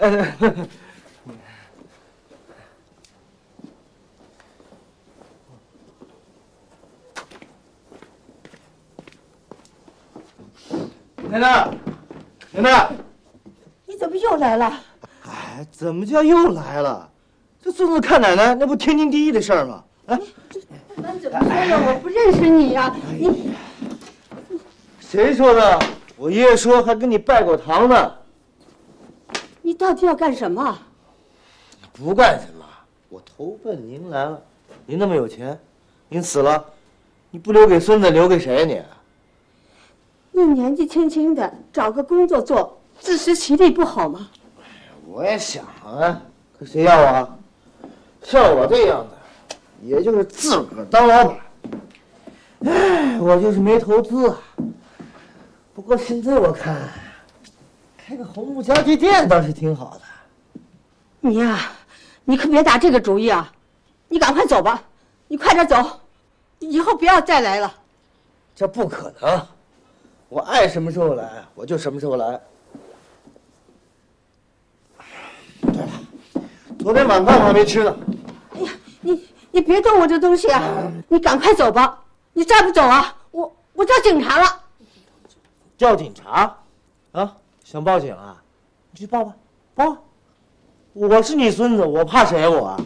哎，奶奶，奶奶，你怎么又来了？哎，怎么叫又来了？这孙子看奶奶，那不天经地义的事儿吗？哎，咱怎么说呀？我不认识你呀！你谁说的？我爷爷说还跟你拜过堂呢。你到底要干什么？不干什么，我投奔您来了。您那么有钱，您死了，你不留给孙子，留给谁呀你？你年纪轻轻的，找个工作做，自食其力不好吗？我也想啊，可谁要啊？像我这样的，也就是自个儿当老板。哎，我就是没投资。不过现在我看，开个红木家具店倒是挺好的。你呀，你可别打这个主意啊！你赶快走吧，你快点走，以后不要再来了。这不可能，我爱什么时候来我就什么时候来。对了，昨天晚饭我还没吃呢。哎呀，你你别动我这东西啊！你赶快走吧，你再不走啊，我我叫警察了。叫警察？啊，想报警啊？你去报吧，报。我是你孙子，我怕谁啊我？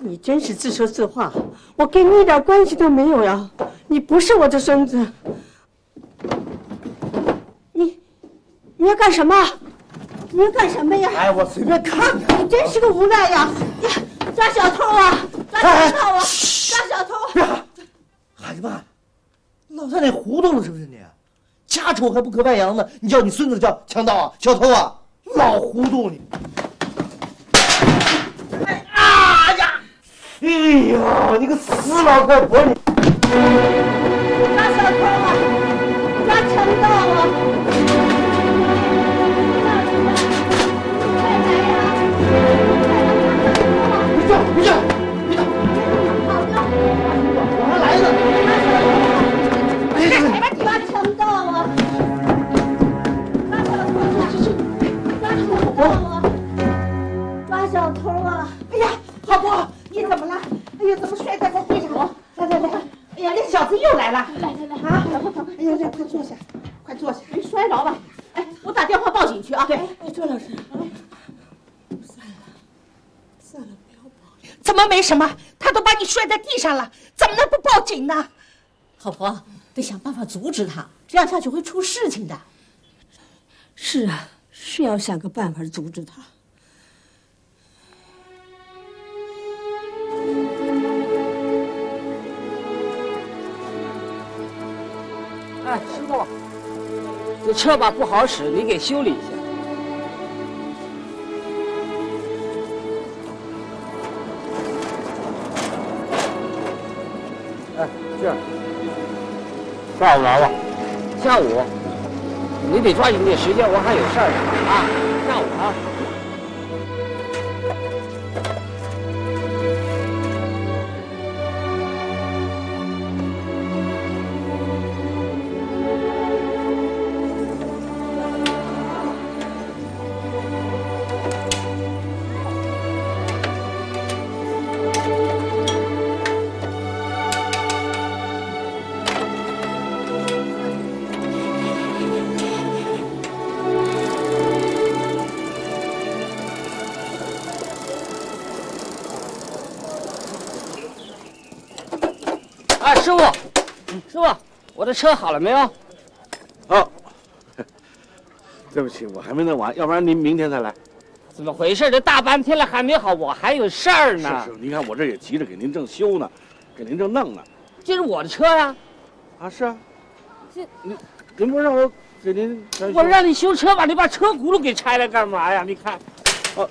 你真是自说自话，我跟你一点关系都没有呀！你不是我的孙子。你你要干什么？你要干什么呀？哎，我随便看看。你真是个无赖呀！呀，抓小偷啊！抓小偷啊！抓小偷！别喊，孩子们，老在那糊涂了是不是你？家丑还不可外扬呢，你叫你孙子叫强盗啊，小偷啊，老糊涂你！哎呀！哎呀，你个死老太婆你！抓小偷啊！抓强盗啊！什么？他都把你摔在地上了，怎么能不报警呢？老婆，得想办法阻止他，这样下去会出事情的。是啊，是要想个办法阻止他。哎，师傅，这车把不好使，你给修理一下。是。下午来吧。下午，你得抓紧点时间，我还有事儿呢啊！下午啊。的车好了没有？好，对不起，我还没弄完，要不然您明天再来。怎么回事？这大半天了还没好，我还有事儿呢。是是，您看我这也急着给您正修呢，给您正弄呢。这是我的车呀。啊，是啊。这您您不让我给您？我让你修车吧，你把车轱辘给拆了干嘛呀？你看，哦，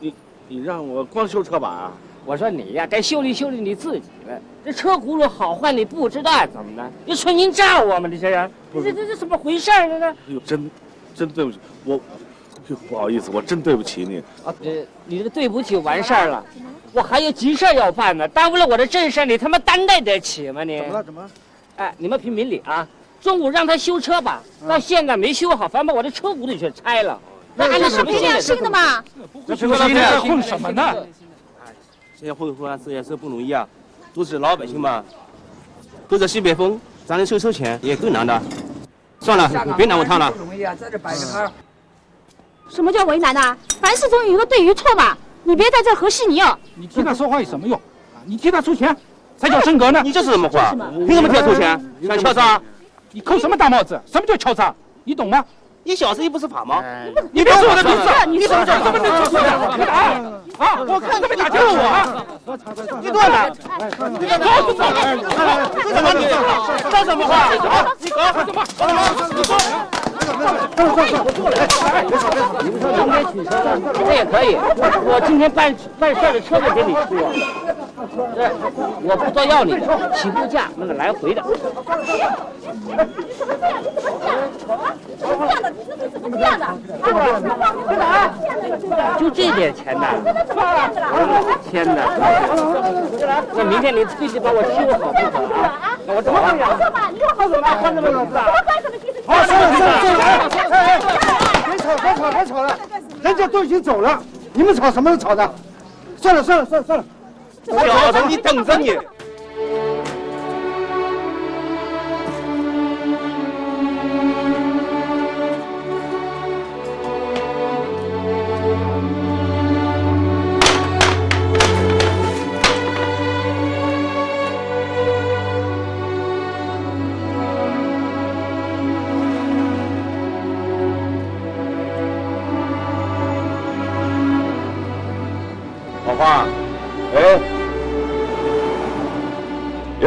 你你让我光修车把啊？我说你呀，该修理修理你自己了。这车轱辘好坏你不知道怎么的？你存心炸我吗？你这人，这这这怎么回事呢？哎呦，真真对不起，我不好意思，我真对不起你。啊，这你这个对不起完事儿了，我还有急事要办呢，耽误了我的正事，你他妈担待得起吗你？怎么了？怎么了？哎，你们评评理啊！中午让他修车吧，到现在没修好，反把我的车轱辘全拆了。那俺们是培养新的嘛。这平时在混什么呢？现在混混啊，这也是不容易啊，都是老百姓嘛，都在西北风，咱能收收钱也够难的。算了，别难为他了。不容易啊，在这摆着摊。什么叫为难呢？凡事总有一个对与错嘛。你别在这和稀泥哦。你替他说话有什么用？你替他出钱，才叫升格呢。你这是什么话？凭什么替他出钱？想敲诈？你扣什么大帽子？什么叫敲诈？你懂吗？你小时候又不是法吗？你别说我的名字！你说这么叫敲诈？你打啊！我看他们打击了我啊！你断了！你干嘛？这什么你？这什么话？啊！你搞什么？你们说。今天取车，这也可以。我今天办办事的车子给你出，对，我不多要你的，起步价那个来回的。你怎么这样的？怎么这样的？怎么这样的？就这点钱呢？天哪！那明天你必须把我修好不可啊！我怎么办呀？说吧，你有好说吧，关什么名字？关什么名字？好，算了算了算了，哎哎哎，别吵别吵别吵了，人家都已经走了，你们吵什么吵的？算了算了算了算了，小子，你等着你！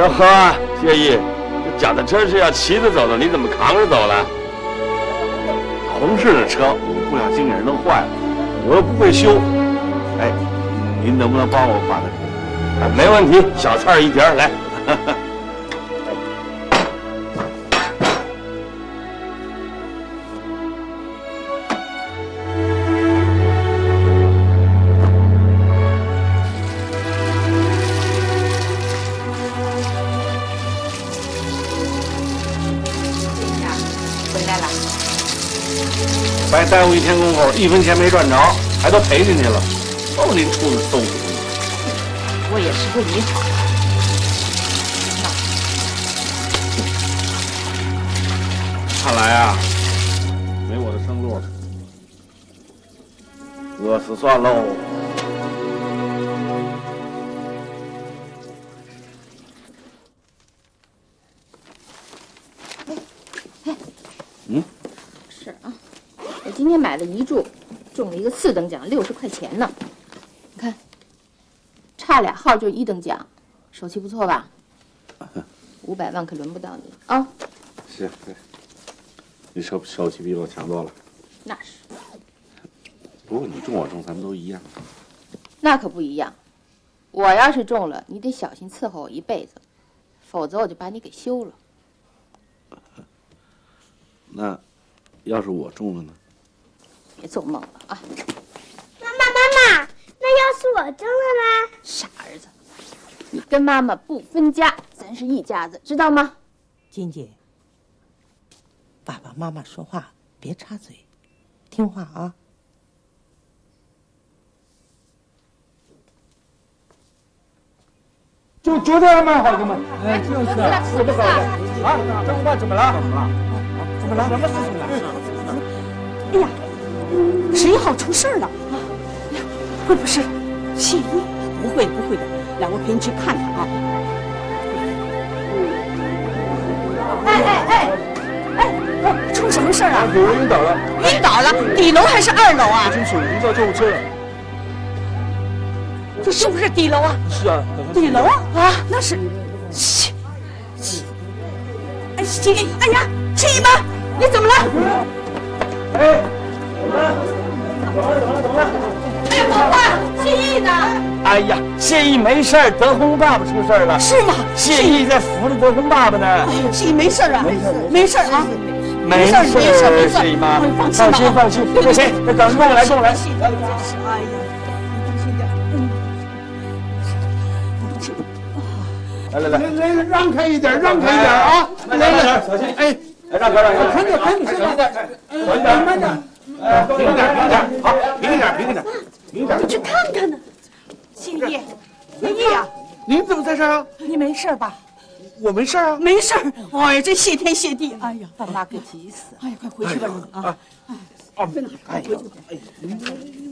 哟呵，谢意，这脚踏车是要骑着走的，你怎么扛着走了？同事的车，我不小心给人弄坏了，我又不会修。哎，您能不能帮我把它？没问题，小菜一碟来。白耽误一天功夫，一分钱没赚着，还都赔进去了，都您出的馊主意。我也是为你好。看来啊，没我的生路了，饿死算喽。四等奖，六十块钱呢。你看，差俩号就一等奖，手气不错吧？五百万可轮不到你啊！是，是你手手气比我强多了。那是，不过你中我中，咱们都一样。那可不一样。我要是中了，你得小心伺候我一辈子，否则我就把你给休了。那要是我中了呢？别做梦了啊！妈妈妈妈，那要是我中了呢？傻儿子，你跟妈妈不分家，咱是一家子，知道吗？金姐，爸爸妈妈说话别插嘴，听话啊。就觉得还蛮好的嘛。哎，就是啊，怎么搞的？啊，张爸怎么了？怎么了？怎么了？什么事情啊？哎呀，谁好出事儿了啊？哎呀，会不是谢一？不会不会的，来，我陪你去看看啊。哎哎哎哎，出什么事儿啊？有人晕倒了。晕倒了，底楼还是二楼啊？不清楚，已经叫救护车了。这是不是底楼啊？是啊，底楼啊啊，那是，谢，谢，哎谢，哎呀，谢姨妈，你怎么了？哎，怎么了？怎么了？怎么了？哎呀，宝花，谢意呢？哎呀，谢意没事儿，德宏爸爸出事儿了。是吗？谢意在扶着德宏爸爸呢。哎呀，谢意没事儿啊，没事儿啊，没事儿没事儿没事儿谢姨妈，放放心放心，不行，那等跟我来跟我来。哎呀，你当心点，嗯。来来来，来来，让开一点，让开一点啊！来来，小心，哎，让开让开，看着看着，小心点，哎，慢点，平一点，平一点，好，平一点，平一点，平一点。去看看呢。谢义，谢义啊，您怎么在这儿啊？你没事吧？我没事啊。没事儿。哎呀，这谢天谢地，哎呀，把妈给急死。哎呀，快回去吧你啊！哦，快回去吧。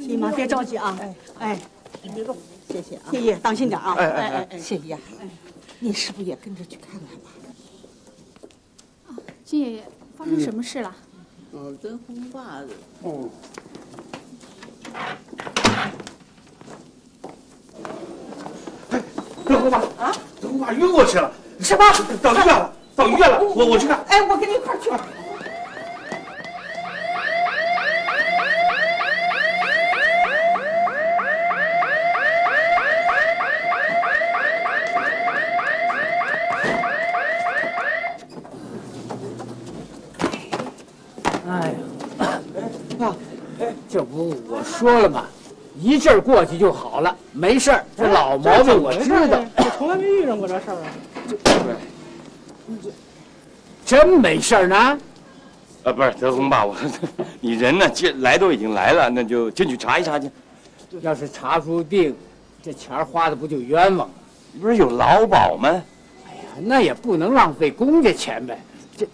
谢妈别着急啊。哎，你别动，谢谢啊。谢谢，当心点啊。哎哎哎哎，谢义呀，你是不是也跟着去看看吧？金爷爷，发生什么事了？哦，这红袜子。哦。哎，真红爸啊，真红爸晕过去了。什么？到医院了，到医院了。我我去看。哎，我跟你一块儿去。说了嘛？一阵儿过去就好了，没事儿。这老毛病我知道。我从来没遇上过这事儿啊。真没事儿呢？啊，不是德宏爸，我你人呢？进来都已经来了，那就进去查一查去。要是查出病，这钱儿花的不就冤枉了？不是有劳保吗？哎呀，那也不能浪费公家钱呗。这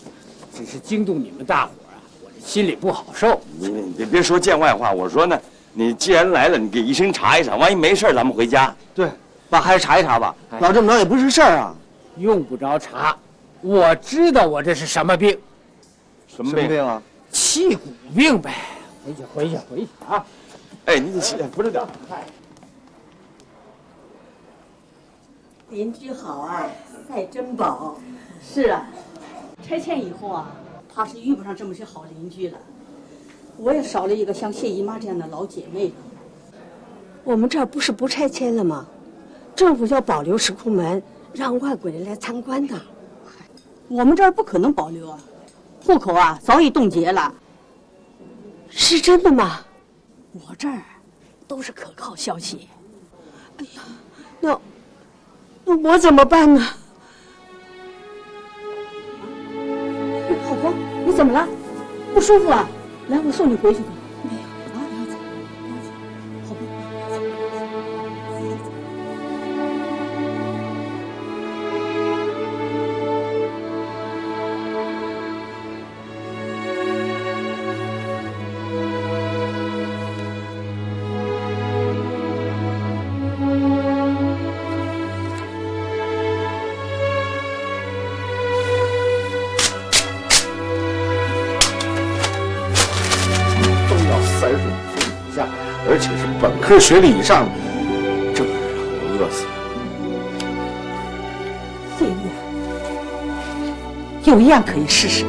只是惊动你们大伙儿啊，我这心里不好受。你你别别说见外话，我说呢，你既然来了，你给医生查一查，万一没事儿咱们回家。对，爸还是查一查吧，老这么着也不是事儿啊。用不着查，我知道我这是什么病，什么病啊？气骨病呗。回去回去回去啊！哎，你得起不是的。邻居好啊，赛珍宝。是啊，拆迁以后啊，怕是遇不上这么些好邻居了。我也少了一个像谢姨妈这样的老姐妹。我们这儿不是不拆迁了吗？政府要保留石库门，让外国人来参观的。我们这儿不可能保留啊，户口啊早已冻结了。是真的吗？我这儿都是可靠消息。哎呀，那那我怎么办呢？老婆，你怎么了？不舒服啊？来，我送你回去吧。科学历以上的，这让我饿死。了。谢姨，有一样可以试试，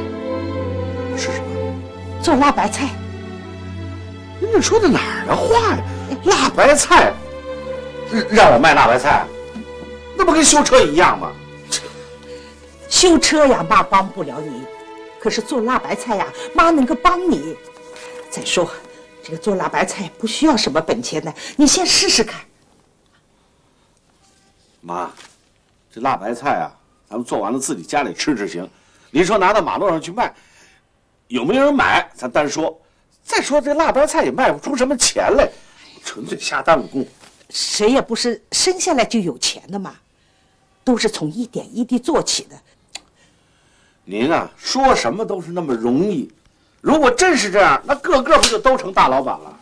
试什么？做辣白菜。您这说的哪儿的话呀？辣白菜，让我卖辣白菜，那不跟修车一样吗？修车呀，妈帮不了你，可是做辣白菜呀，妈能够帮你。再说，这个做辣白菜不需要什么本钱的，你先试试看。妈，这辣白菜啊，咱们做完了自己家里吃吃行。您说拿到马路上去卖，有没有人买？咱单说。再说这辣白菜也卖不出什么钱来，纯粹瞎耽误功夫。谁也不是生下来就有钱的嘛，都是从一点一滴做起的。您啊，说什么都是那么容易。如果真是这样，那个个不就都成大老板了？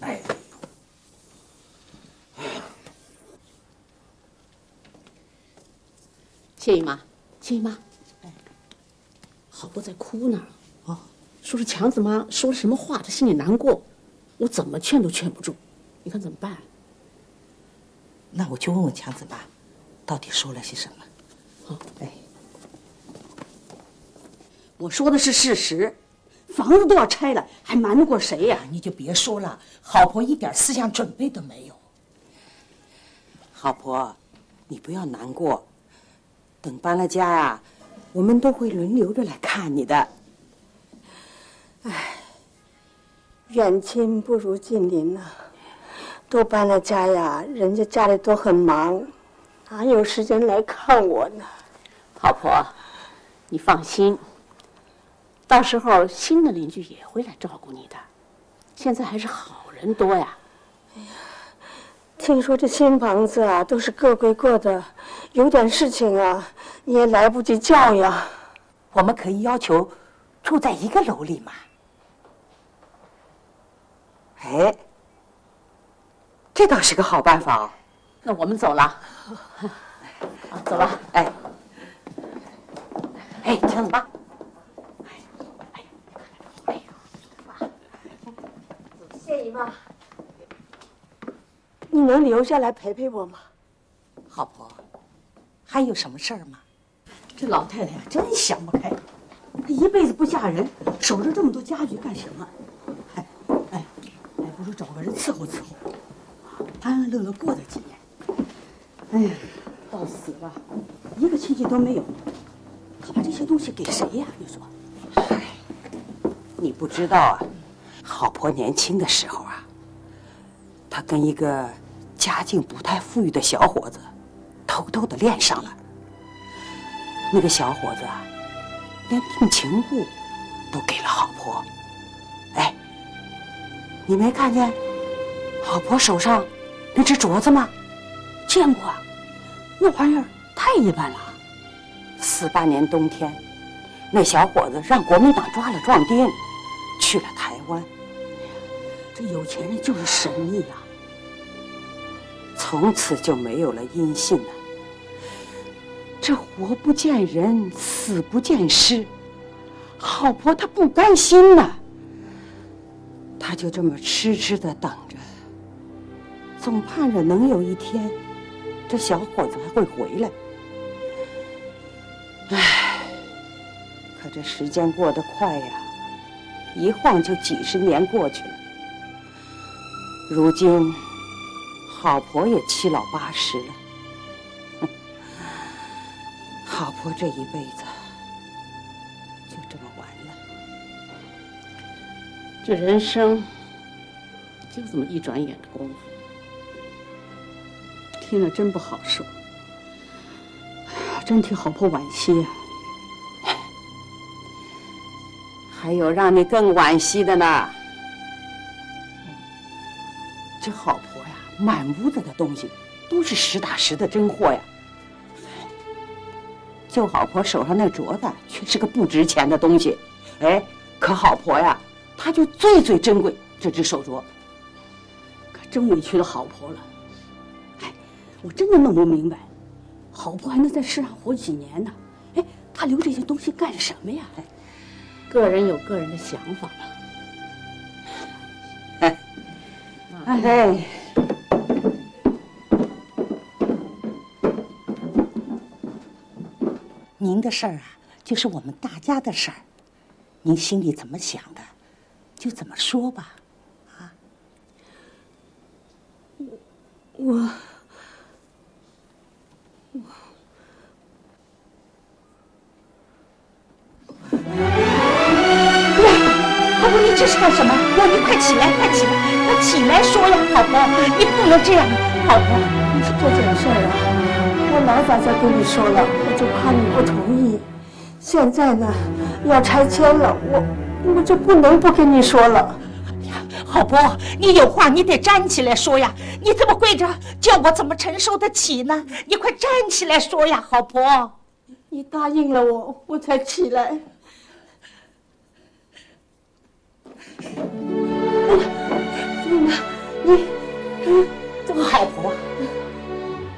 哎，谢姨妈，谢姨妈，哎，好多在哭呢。哦，说是强子妈说了什么话，她心里难过，我怎么劝都劝不住，你看怎么办？那我去问问强子妈，到底说了些什么？好，哎，我说的是事实，房子都要拆了，还瞒得过谁呀？你就别说了，好婆一点思想准备都没有。好婆，你不要难过，等搬了家呀，我们都会轮流着来看你的。远亲不如近邻呐、都搬了家呀，人家家里都很忙，哪有时间来看我呢？好婆，你放心，到时候新的邻居也会来照顾你的。现在还是好人多呀。哎呀听说这新房子啊，都是各归各的，有点事情啊，你也来不及叫呀。我们可以要求住在一个楼里嘛？哎，这倒是个好办法哦。那我们走了。啊，走了。哎，哎，强子妈，谢姨妈，你能留下来陪陪我吗？好婆，还有什么事儿吗？这老太太呀，真想不开，她一辈子不嫁人，守着这么多家具干什么？哎哎，还不如找个人伺候伺候，安安乐乐过得几年。哎呀，到死了，一个亲戚都没有，她把这些东西给谁呀？你说？嗨，你不知道啊，好婆年轻的时候啊，她跟一个家境不太富裕的小伙子偷偷的恋上了。那个小伙子啊，连定情物都给了好婆。哎，你没看见好婆手上那只镯子吗？见过，那玩意儿太一般了。四八年冬天，那小伙子让国民党抓了壮丁，去了台湾。这有钱人就是神秘呀，从此就没有了音信了。这活不见人，死不见尸，好婆她不甘心呐。她就这么痴痴的等着，总盼着能有一天，这小伙子还会回来。唉，可这时间过得快呀，一晃就几十年过去了。如今，好婆也七老八十了。好婆这一辈子就这么完了。这人生就这么一转眼的功夫，听了真不好受。真替好婆惋惜呀！还有让你更惋惜的呢。这好婆呀，满屋子的东西都是实打实的真货呀。就好婆手上那镯子，却是个不值钱的东西。哎，可好婆呀，她就最最珍贵这只手镯。可真委屈了好婆了。哎，我真的弄不明白，好婆还能在世上活几年呢？哎，她留这些东西干什么呀？哎，个人有个人的想法吧。哎。您的事儿啊，就是我们大家的事儿，您心里怎么想的，就怎么说吧，啊。我我好婆，你这是干什么？我你快起来，快起来，快起来。说呀，好婆，你不能这样，好婆，你是做点事儿啊。我老早就跟你说了，我就怕你不同意。现在呢，要拆迁了，我我就不能不跟你说了。呀，好婆，你有话你得站起来。说呀！你这么跪着，叫我怎么承受得起呢？你快站起来。说呀，好婆！你答应了我，我才起来。妈妈，你，嗯，这个好婆。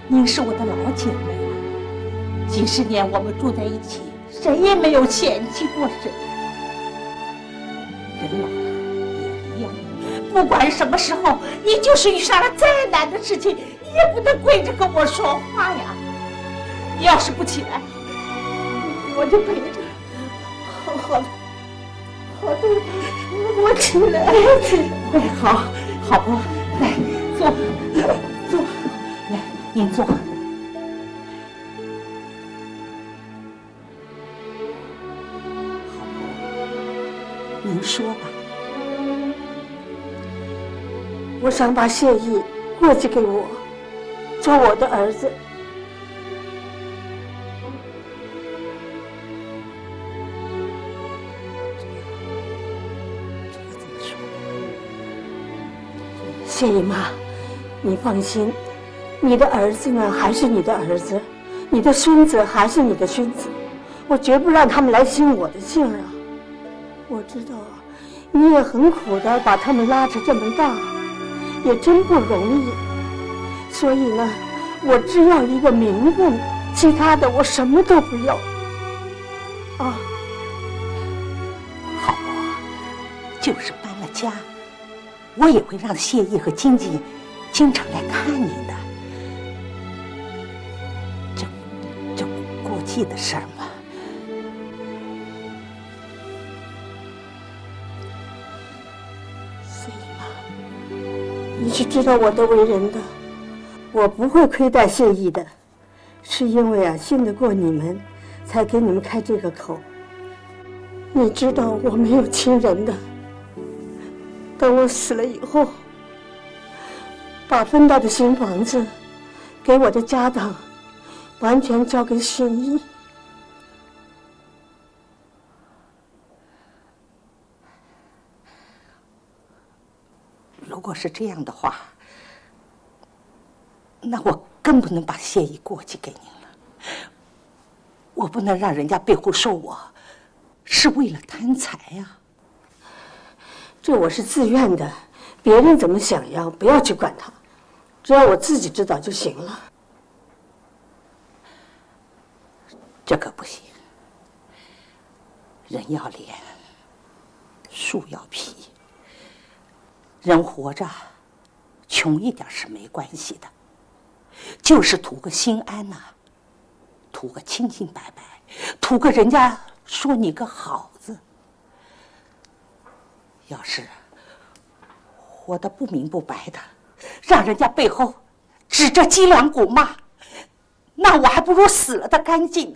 您是我的老姐妹了，几十年我们住在一起，谁也没有嫌弃过谁。人老了也一样，不管什么时候，你就是遇上了再难的事情，你也不能跪着跟我说话呀。你要是不起来，我就陪着。好好的，好的，我起来。哎，好，好不？来，坐。坐，来您坐。好，您说吧。我想把谢意过继给我，做我的儿子。谢姨妈，你放心，你的儿子呢还是你的儿子，你的孙子还是你的孙子，我绝不让他们来姓我的姓啊！我知道，你也很苦的把他们拉扯这么大，也真不容易。所以呢，我只要一个名分，其他的我什么都不要。啊，好不？就是搬了家，我也会让谢意和晶晶经常来看你的。这这过继的事儿嘛。谢姨妈，你是知道我的为人的，我不会亏待谢意的，是因为啊信得过你们，才给你们开这个口。你知道我没有亲人的，等我死了以后，把分到的新房子，给我的家当，完全交给信义。如果是这样的话，那我更不能把谢意过继给您了。我不能让人家背后说我是为了贪财呀、这我是自愿的，别人怎么想要，不要去管他，只要我自己知道就行了。这可不行。人要脸，树要皮。人活着，穷一点是没关系的，就是图个心安呐、图个清清白白，图个人家说你个好。要是活得不明不白的，让人家背后指着脊梁骨骂，那我还不如死了的干净。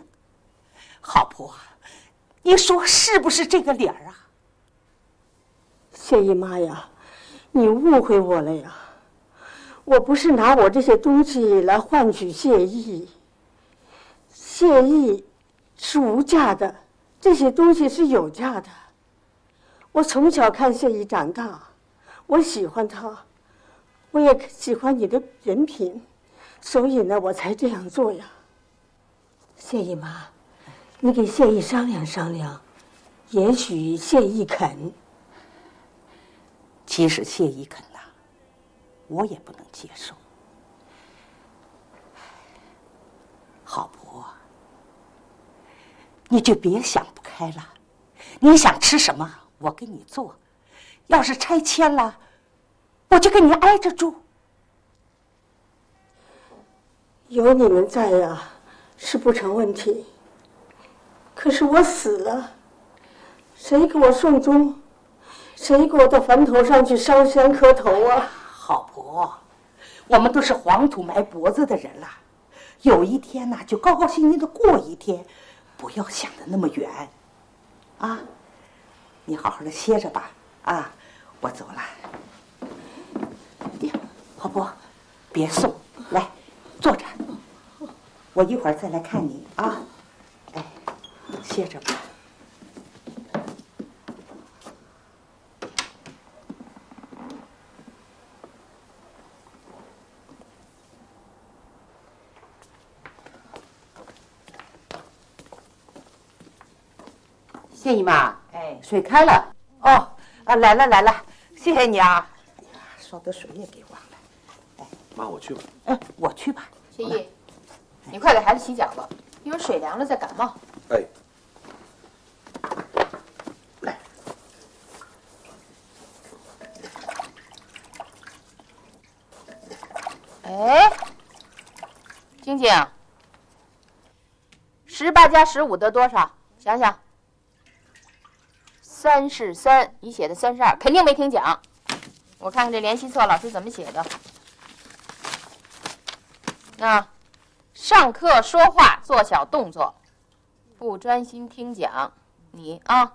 好婆，你说是不是这个理儿啊？谢姨妈呀，你误会我了呀！我不是拿我这些东西来换取谢意，谢意是无价的，这些东西是有价的。我从小看谢意长大，我喜欢他，我也喜欢你的人品，所以呢，我才这样做呀。谢姨妈，你给谢意商量商量，也许谢意肯。即使谢意肯呐，我也不能接受。好婆，你就别想不开了。你想吃什么，我给你做；要是拆迁了，我就跟你挨着住。有你们在呀，是不成问题。可是我死了，谁给我送终？谁给我到坟头上去烧香磕头啊？好婆，我们都是黄土埋脖子的人了，有一天呐、就高高兴兴的过一天，不要想的那么远，啊！你好好的歇着吧，啊！我走了。呀，好婆，别送，来，坐着，我一会儿再来看你啊。哎，歇着吧。谢姨妈，哎，水开了。哦，啊，来了来了，谢谢你啊。哎呀，烧的水也给忘了。妈，我去吧。哎，我去吧。谢意，你快给孩子洗脚吧，一会儿水凉了再感冒。哎，哎，晶晶，十八加十五得多少？想想。三是三，你写的三十二，肯定没听讲。我看看这练习册老师怎么写的。那上课说话做小动作，不专心听讲，你啊。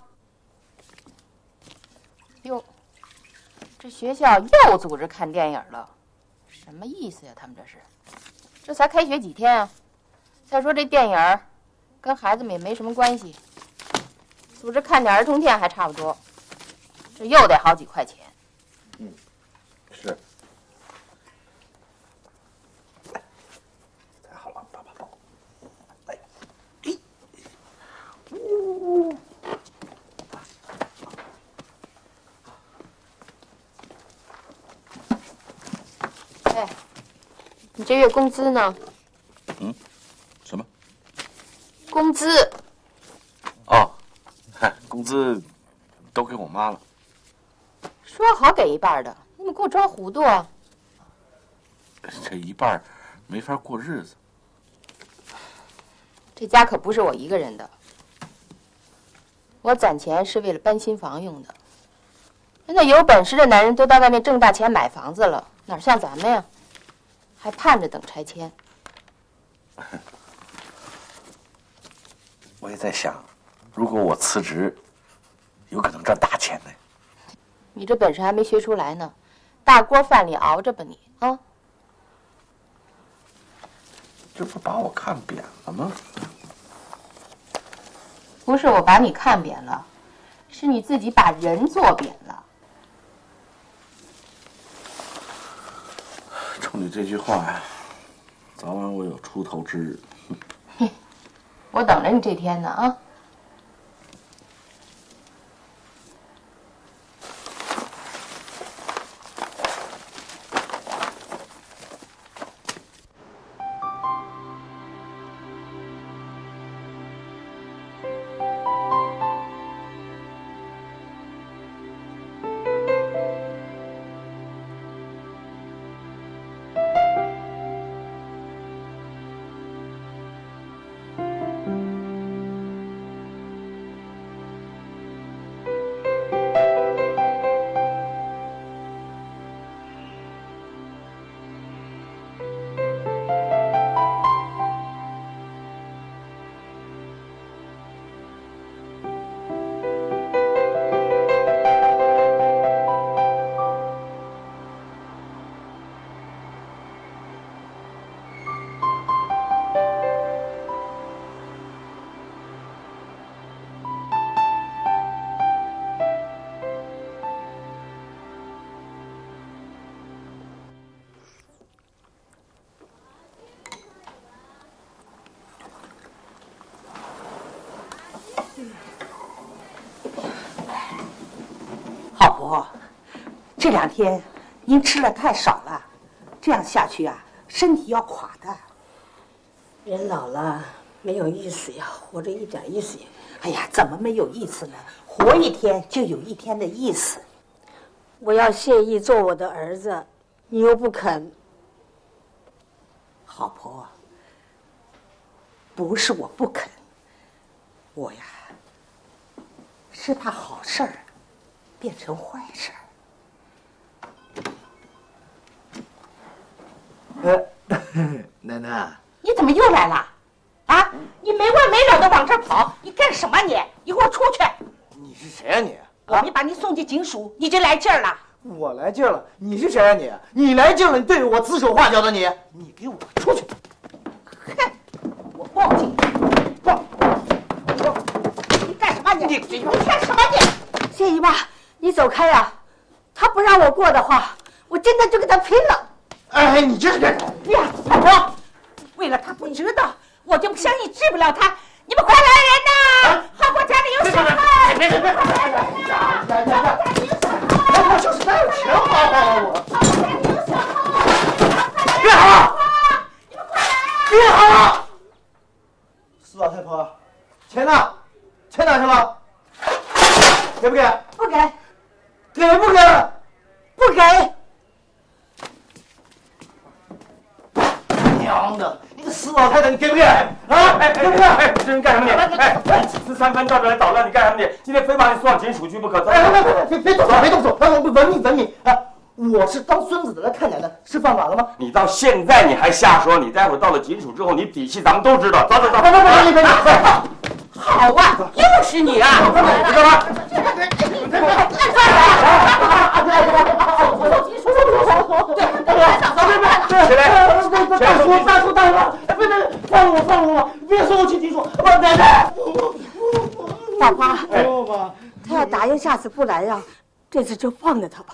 哟，这学校又组织看电影了，什么意思呀？他们这是，这才开学几天啊？再说这电影跟孩子们也没什么关系，组织看点儿童片还差不多，这又得好几块钱。嗯，是。太好了，爸爸抱。呜。哎，你这月工资呢？嗯，什么？工资。工资都给我妈了。说好给一半的，你怎么给我装糊涂啊？这一半儿没法过日子。这家可不是我一个人的，我攒钱是为了搬新房用的。那有本事的男人都到外面挣大钱买房子了，哪像咱们呀？还盼着等拆迁。我也在想，如果我辞职，有可能赚大钱呢。你这本事还没学出来呢，大锅饭里熬着吧你啊！这不把我看扁了吗？不是我把你看扁了，是你自己把人做扁了。冲你这句话呀，早晚我有出头之日。我等着你这天呢啊！老婆，这两天您吃的太少了，这样下去啊，身体要垮的。人老了没有意思呀，活着一点意思也。哎呀，怎么没有意思呢？活一天就有一天的意思。我要谢意做我的儿子，你又不肯。好婆，不是我不肯，我呀是怕好事儿变成坏事儿。呃，奶奶，你怎么又来了？啊！你没完没了的往这儿跑，你干什么你？你给我出去！你是谁呀、你？我没把你送进警署，你就来劲儿了。我来劲儿了，你是谁呀、你？你来劲儿了，你对着我指手画脚的你，你给我出去！我报警！报！你干什么你？你你干什么你？谢姨妈，你走开呀！他不让我过的话，我真的就跟他拼了！哎，你这是干什么？呀，老婆，为了他不知道，我就不相信治不了他。你们快来人呐！浩国家里有小孩！别别别！我就是哪有钱好好我。别喊了！别喊了！四老太婆，钱呢？钱拿去了？给不给？不给，给不给？不给！娘的，你个死老太太，你给不给？啊？哎，给不给？哎，这人干什么你？哎，十三番到这来捣乱，你干什么你？今天非把你送到警署去不可。走哎，别别别别别动手，别动手！哎，我文明文明啊！我是当孙子的来看奶奶，是犯法了吗？你到现在你还瞎说，你待会儿到了警署之后，你底细咱们都知道。走走走，别别别别别！好啊，又是你啊！你干嘛？起来！大叔大叔大叔，别别放了我放了我，别送我去警署！我奶奶，大花，哎我吧。他要答应下次不来呀，这次就放了他吧。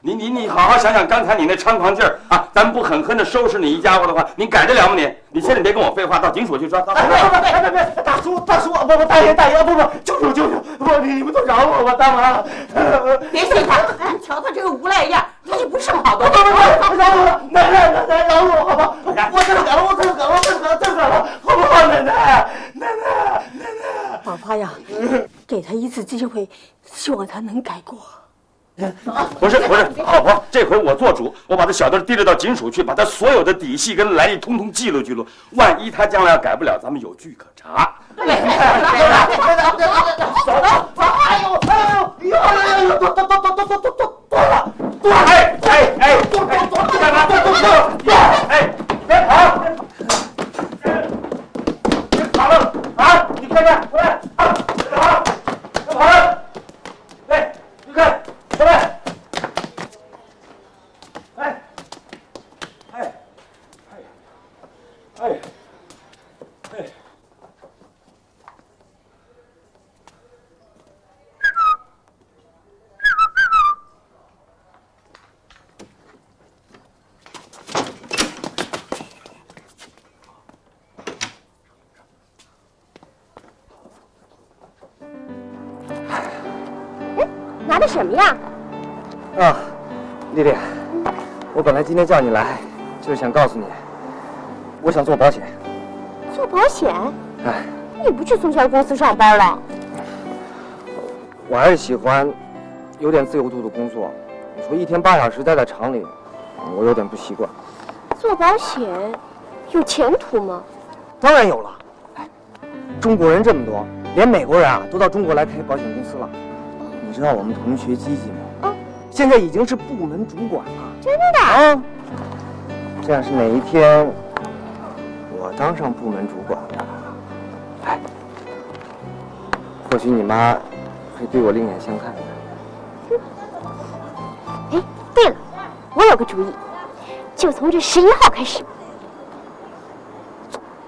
你你你好好想想刚才你那猖狂劲儿啊！咱们不狠狠的收拾你一家伙的话，你改得了吗你？你现在别跟我废话，到警署去说。到别别别别别！大叔大叔，不不大爷大爷，不不，舅舅舅舅，不你你们都饶我吧，大妈！别信他，瞧他这个无赖样，他就不是好东西。饶我！奶奶了，我这就改了，我这就改了，我这就改了，这就改了，好不好，奶奶？奶奶，奶奶，宝爸呀，给他一次机会，希望他能改过。不是不是，老婆，这回我做主，我把这小弟提溜到警署去，把他所有的底细跟来历通通记录记录。万一他将来要改不了，咱们有据可查。走走走，哎呦哎呦，呦呦呦，躲躲躲躲躲躲躲躲了，躲！哎哎哎，躲躲躲躲干嘛？躲躲躲躲！哎，别跑！别跑了啊！你看看，过来我本来今天叫你来，就是想告诉你，我想做保险。做保险？哎，你不去送销公司上班了？我还是喜欢有点自由度的工作。你说一天八小时待在厂里，我有点不习惯。做保险有前途吗？当然有了。哎，中国人这么多，连美国人啊都到中国来开保险公司了。你知道我们同学积极吗？啊，现在已经是部门主管了。真的？啊，这要是哪一天我当上部门主管了，哎，或许你妈会对我另眼相看的。哎，对了，我有个主意，就从这十一号开始。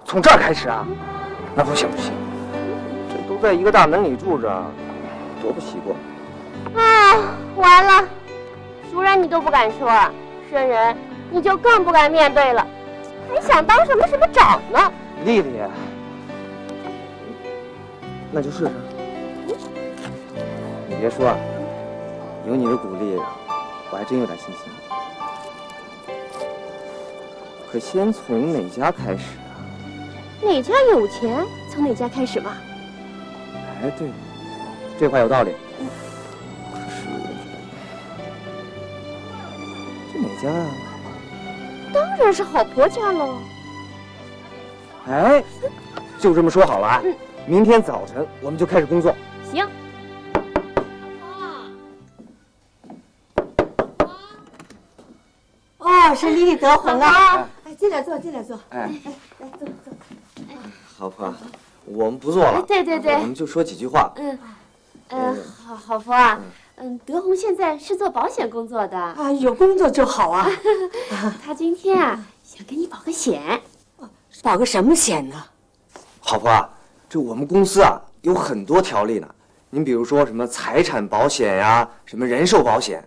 从这儿开始啊？那不行不行，这都在一个大门里住着，多不习惯。啊，完了，熟人你都不敢说，生人你就更不敢面对了，还想当什么什么长呢？丽丽，那就试试。你别说啊，有你的鼓励，我还真有点信心。可先从哪家开始啊？哪家有钱，从哪家开始吧。哎，对，这话有道理。这哪家啊？当然是好婆家喽。哎，就这么说好了啊！明天早晨我们就开始工作。行。哦，是李德宏啊！哎，进来坐，进来坐。哎，来坐坐。好婆，我们不坐了。对对对，我们就说几句话。嗯，呃，好好婆啊，嗯，德宏现在是做保险工作的啊，有工作就好啊。他今天啊，想给你保个险。保个什么险呢？老婆啊，这我们公司啊有很多条例呢。您比如说什么财产保险呀，什么人寿保险，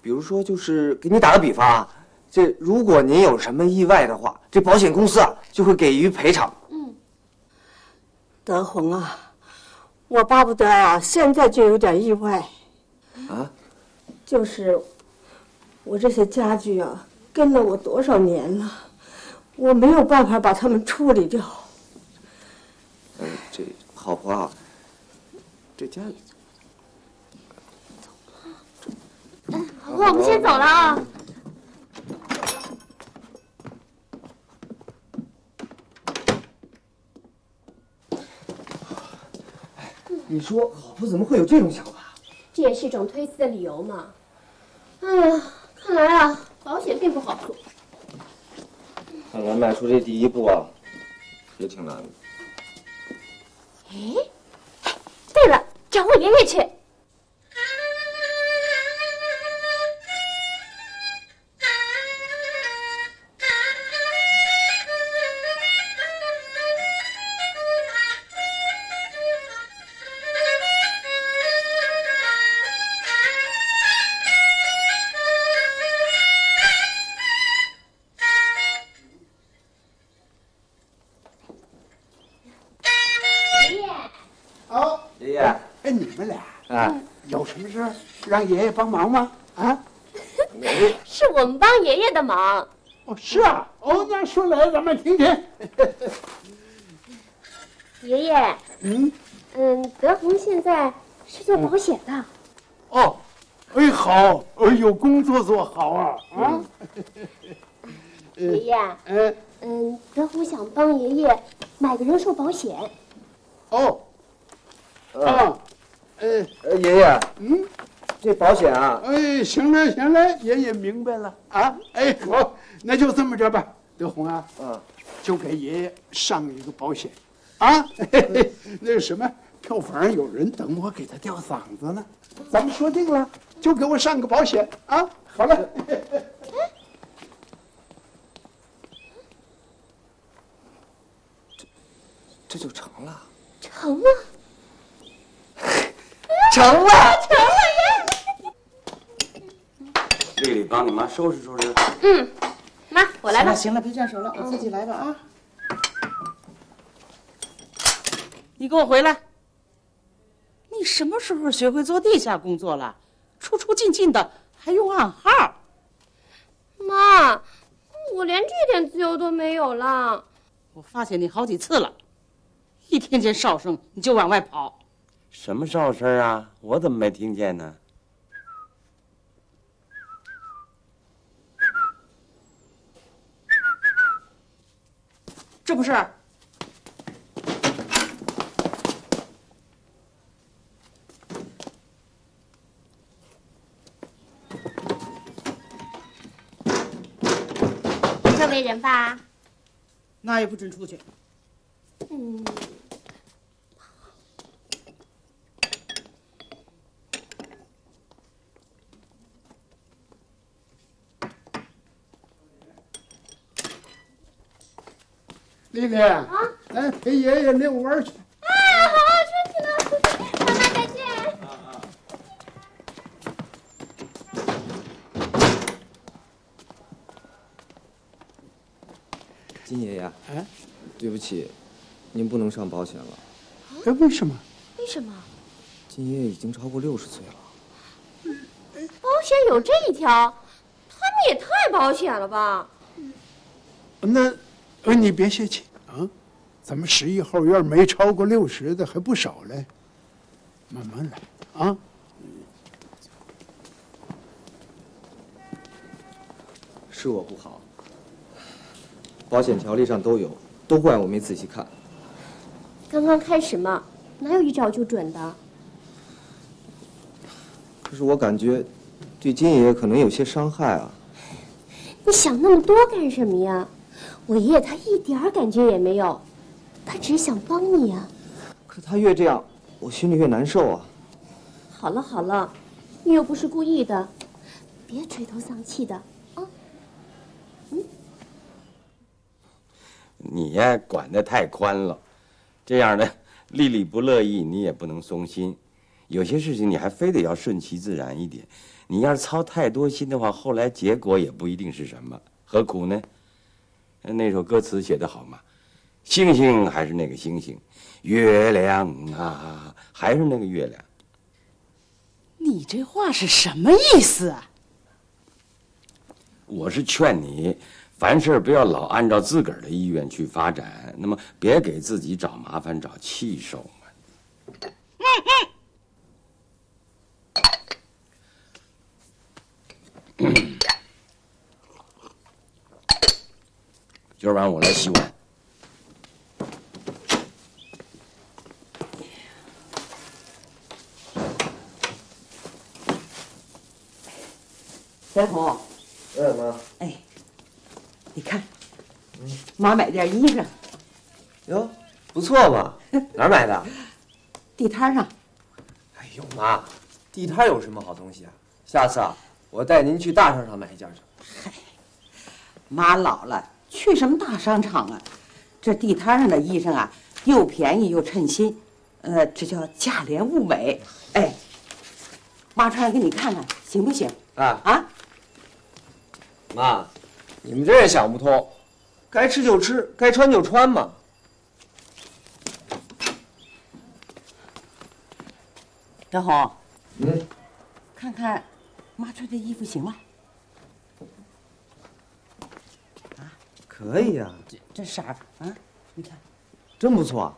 比如说就是给你打个比方啊，这如果您有什么意外的话，这保险公司啊就会给予赔偿。嗯，德宏啊，我巴不得啊，现在就有点意外。啊？就是我这些家具啊，跟了我多少年了，我没有办法把它们处理掉。呃，这好婆啊，这家嗯，好婆，我们先走了啊。你说老婆怎么会有这种想法？这也是一种推辞的理由嘛。哎呀，看来啊，保险并不好做。看来迈出这第一步啊，也挺难的。哎，对了，找我爷爷去。帮忙吗？啊？是我们帮爷爷的忙。哦，是啊，哦，那说来咱们听听。爷爷，嗯嗯，德宏现在是做保险的。哦，哎好，哎有工作做好啊啊！爷爷，嗯 嗯，德宏想帮爷爷买个人寿保险。哦，啊，呃，呃爷爷，嗯，这保险啊，哎，行了行了，爷爷明白了啊。哎，好，那就这么着吧，德宏啊，嗯，就给爷爷上一个保险，啊，嘿 嘿那什么，票房有人等我给他吊嗓子呢，咱们说定了，就给我上个保险啊。好了，这就成了，成了，成了。成了耶！丽丽帮你妈收拾收拾。嗯，妈，我来吧。行了，别沾手了，我自己来吧啊。你给我回来！你什么时候学会做地下工作了？出出进进的还用暗号？妈，我连这点自由都没有了。我发现你好几次了，一听见哨声你就往外跑。什么哨声啊？我怎么没听见呢？这不是？这没人吧？那也不准出去。嗯，丽丽啊，来陪爷爷遛弯去。啊，好，出去了，妈妈再见。金爷爷，哎，对不起，您不能上保险了。哎，为什么？为什么？金爷爷已经超过六十岁了。保险有这一条，他们也太保险了吧？那，呃，你别泄气啊，咱们十一号院没超过六十的还不少嘞，慢慢来啊。是我不好，保险条例上都有，都怪我没仔细看。刚刚开始嘛，哪有一找就准的？可是我感觉，对金爷爷可能有些伤害啊。你想那么多干什么呀？我爷爷他一点儿感觉也没有，他只是想帮你啊。可是他越这样，我心里越难受啊。好了好了，你又不是故意的，别垂头丧气的啊。你呀，管得太宽了，这样的丽丽不乐意，你也不能松心。有些事情你还非得要顺其自然一点。你要是操太多心的话，后来结果也不一定是什么，何苦呢？那首歌词写得好嘛，星星还是那个星星，月亮啊还是那个月亮。你这话是什么意思啊？我是劝你，凡事不要老按照自个儿的意愿去发展，那么别给自己找麻烦、找气受嘛。今儿晚上我来洗碗。小红，哎，妈。哎，你看，妈买件衣裳，哟，不错嘛，哪儿买的？地摊上。哎呦妈，地摊有什么好东西啊？下次啊，我带您去大商场买一件去。嗨妈老了，去什么大商场啊？这地摊上的衣裳啊，又便宜又称心，呃，这叫价廉物美。哎，妈穿上给你看看，行不行？啊啊！妈，你们这也想不通，该吃就吃，该穿就穿嘛。小红，嗯，看看妈穿这衣服行吗？可以呀、这这色儿啊，你看，真不错。